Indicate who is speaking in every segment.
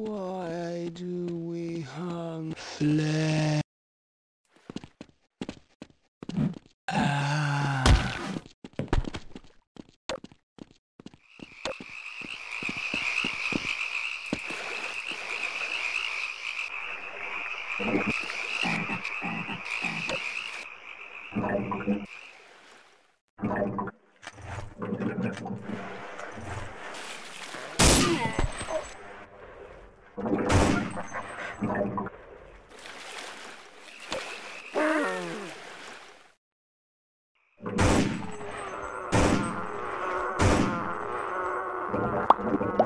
Speaker 1: Why do we hunt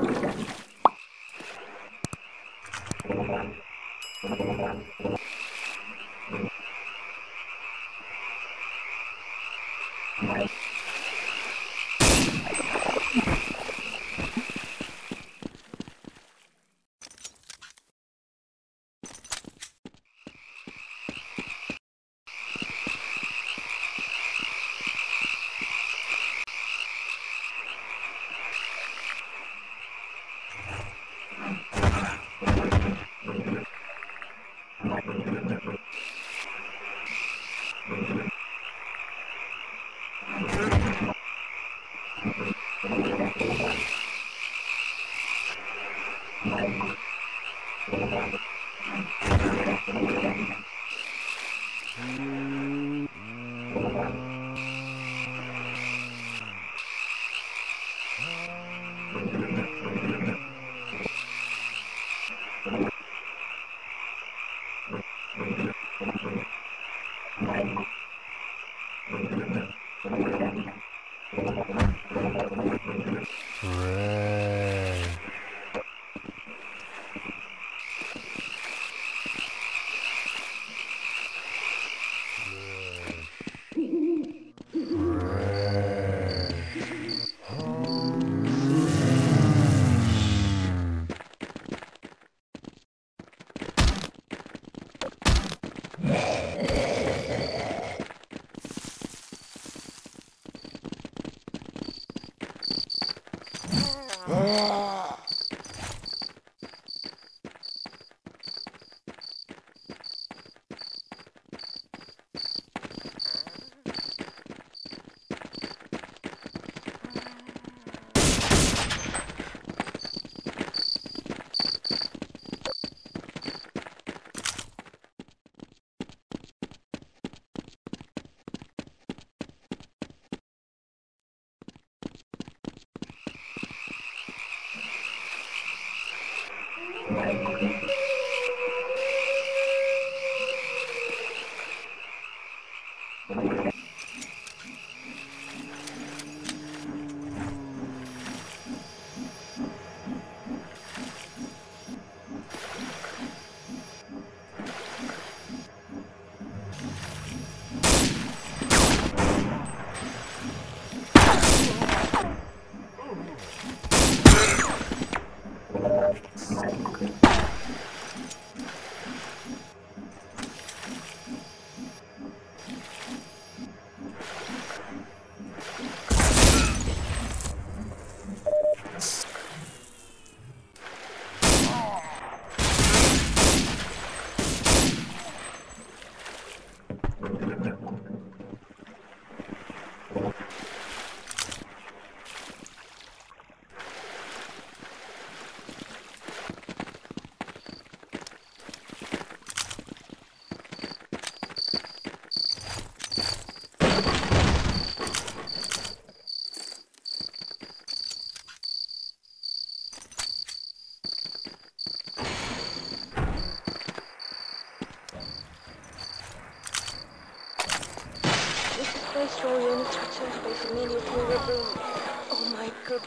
Speaker 1: Gracias.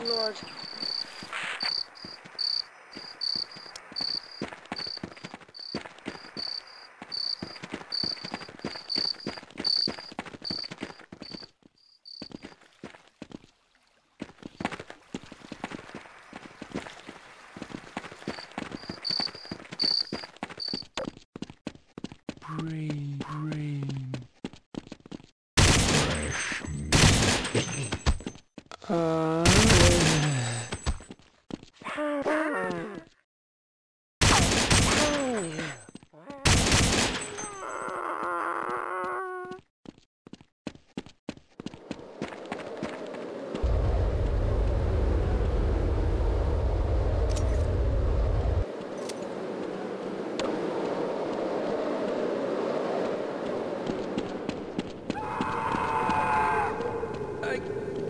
Speaker 1: Lord.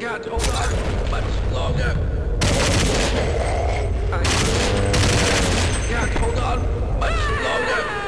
Speaker 1: Can't hold on much longer. I can't hold on much longer.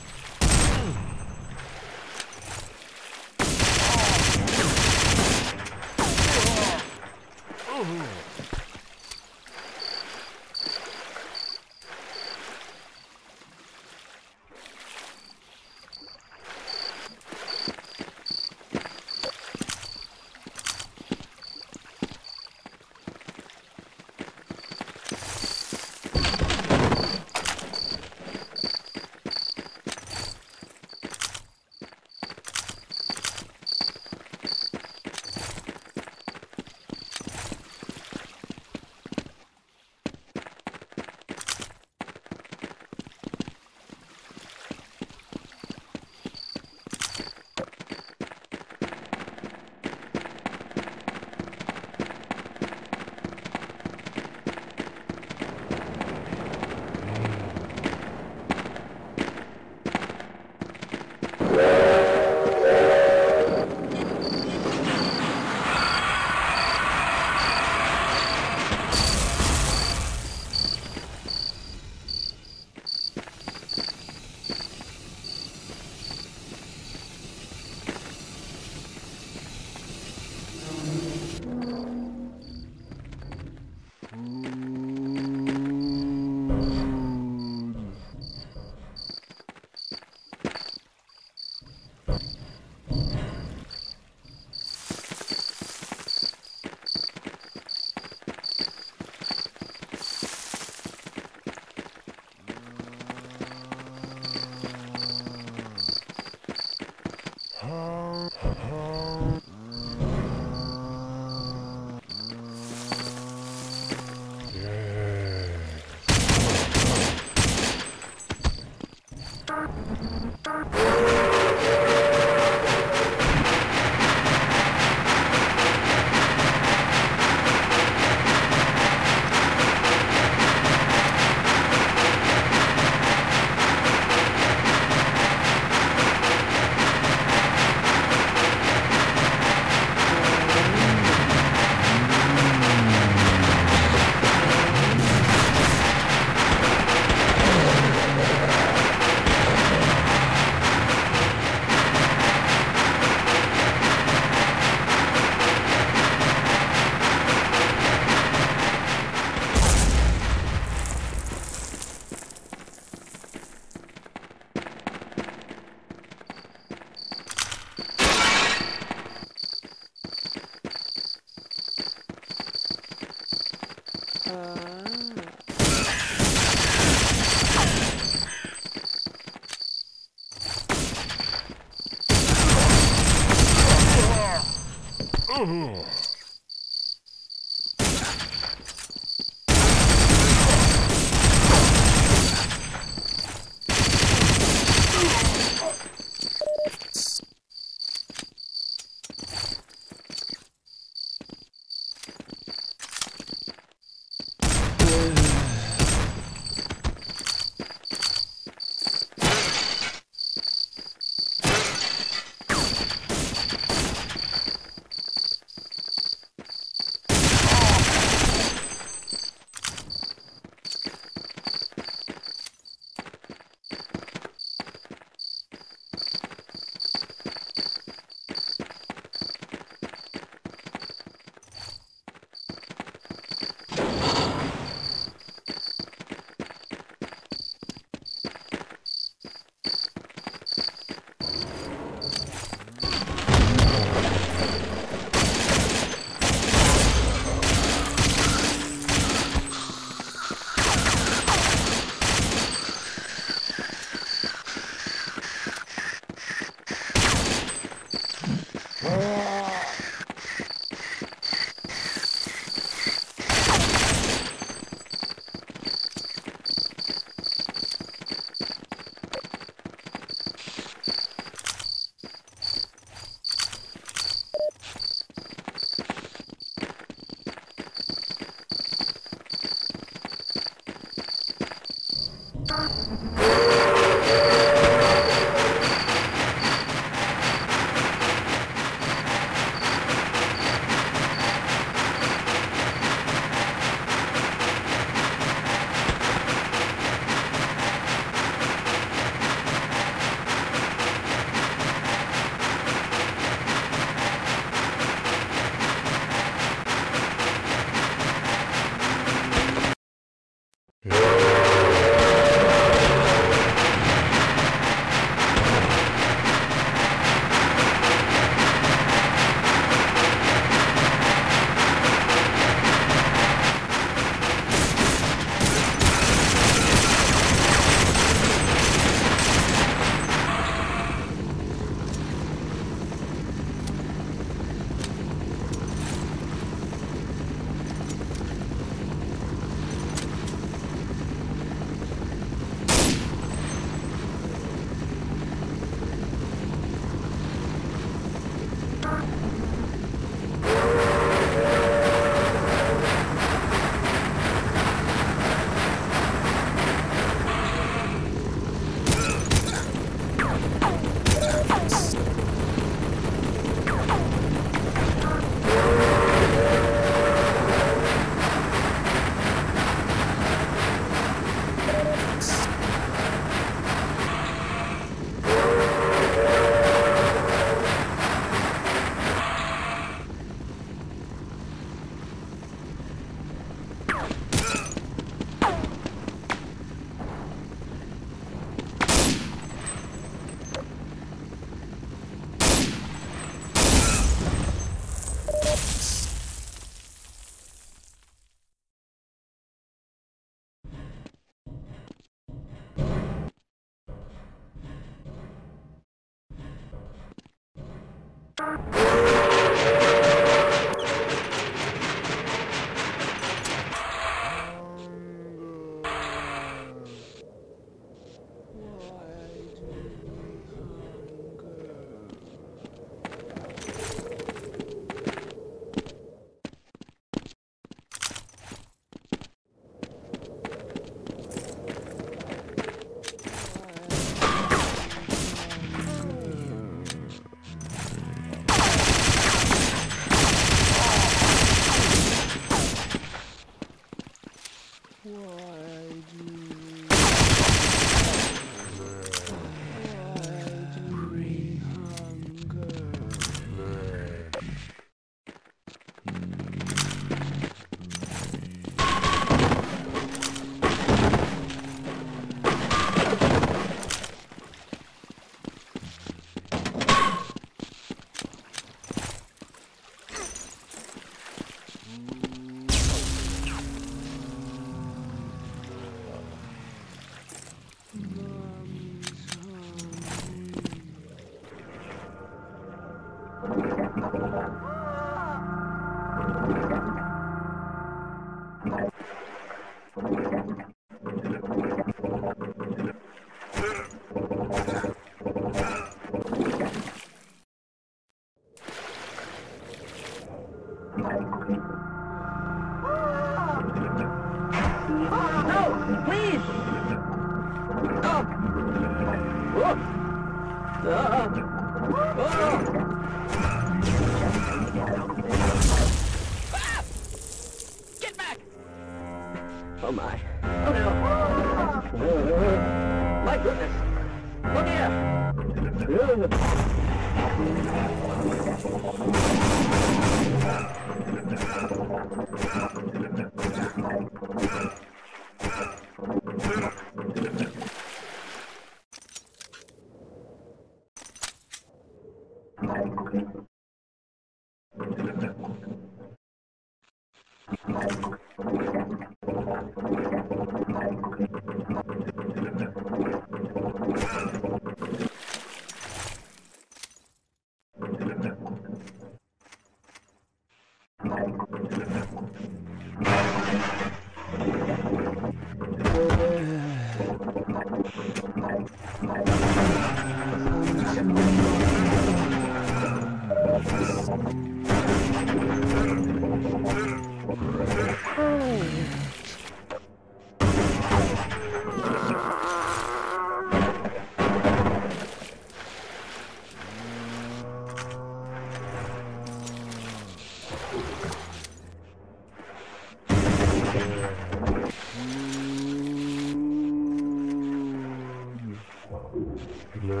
Speaker 1: す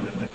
Speaker 1: いません。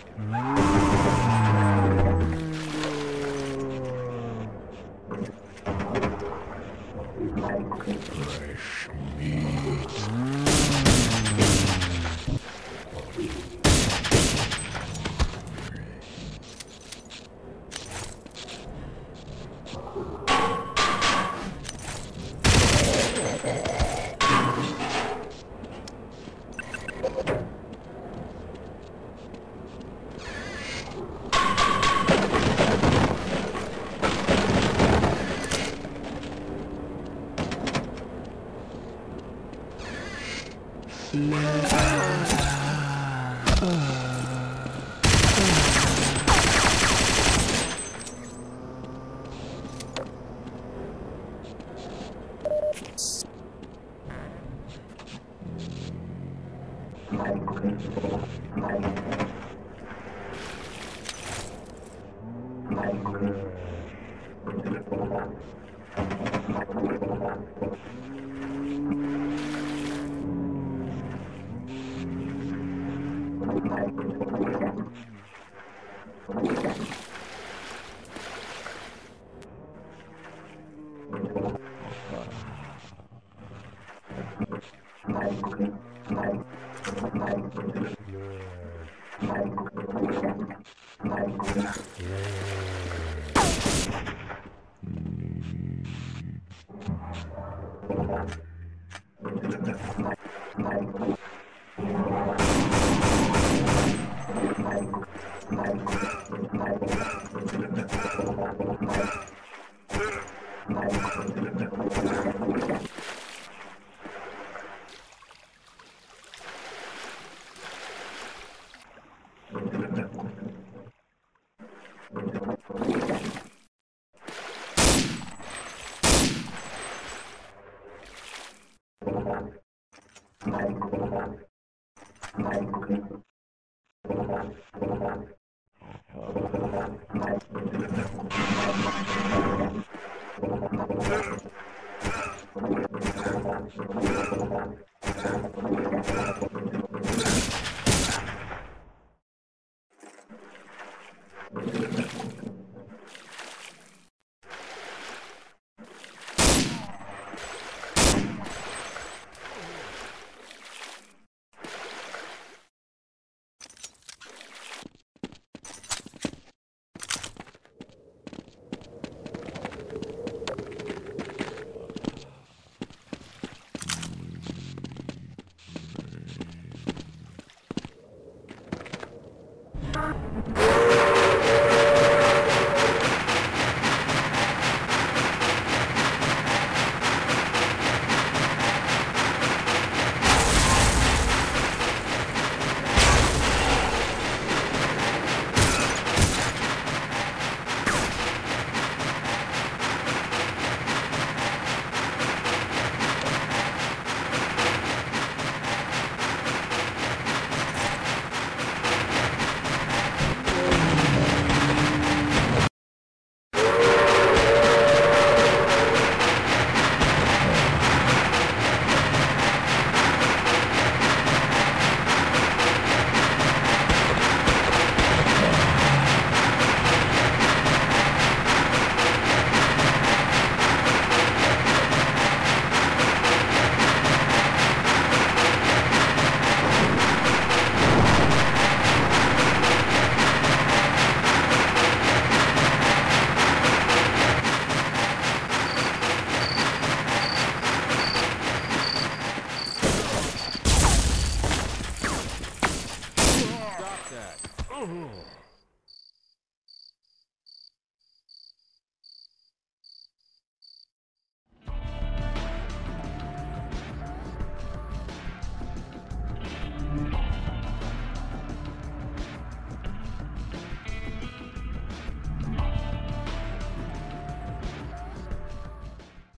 Speaker 1: Thanks.